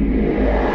Yeah.